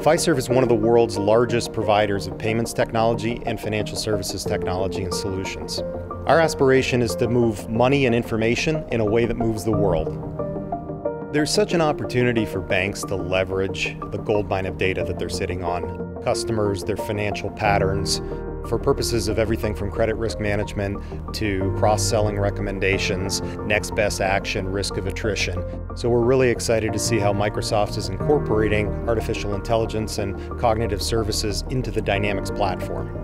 Fiserv is one of the world's largest providers of payments technology and financial services technology and solutions. Our aspiration is to move money and information in a way that moves the world. There's such an opportunity for banks to leverage the goldmine of data that they're sitting on customers, their financial patterns, for purposes of everything from credit risk management to cross selling recommendations, next best action, risk of attrition. So we're really excited to see how Microsoft is incorporating artificial intelligence and cognitive services into the Dynamics platform.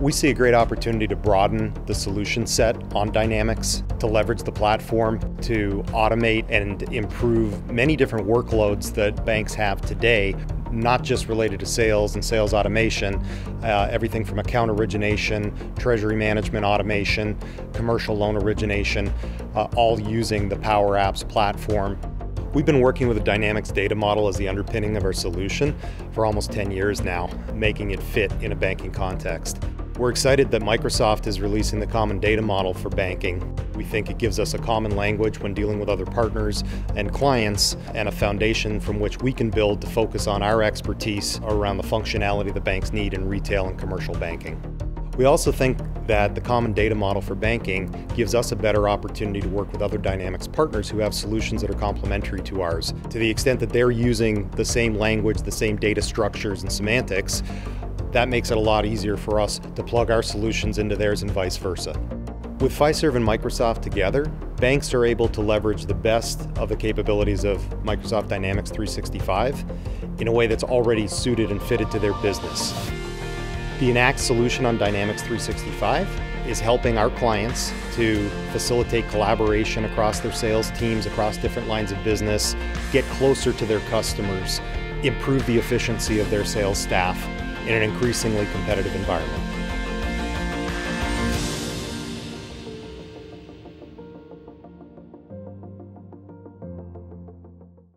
We see a great opportunity to broaden the solution set on Dynamics, to leverage the platform to automate and improve many different workloads that banks have today not just related to sales and sales automation, uh, everything from account origination, treasury management automation, commercial loan origination, uh, all using the Power Apps platform. We've been working with a Dynamics data model as the underpinning of our solution for almost 10 years now, making it fit in a banking context. We're excited that Microsoft is releasing the common data model for banking. We think it gives us a common language when dealing with other partners and clients and a foundation from which we can build to focus on our expertise around the functionality the banks need in retail and commercial banking. We also think that the common data model for banking gives us a better opportunity to work with other Dynamics partners who have solutions that are complementary to ours. To the extent that they're using the same language, the same data structures and semantics, that makes it a lot easier for us to plug our solutions into theirs and vice versa. With Fiserv and Microsoft together, banks are able to leverage the best of the capabilities of Microsoft Dynamics 365 in a way that's already suited and fitted to their business. The Enact solution on Dynamics 365 is helping our clients to facilitate collaboration across their sales teams, across different lines of business, get closer to their customers, improve the efficiency of their sales staff, in an increasingly competitive environment.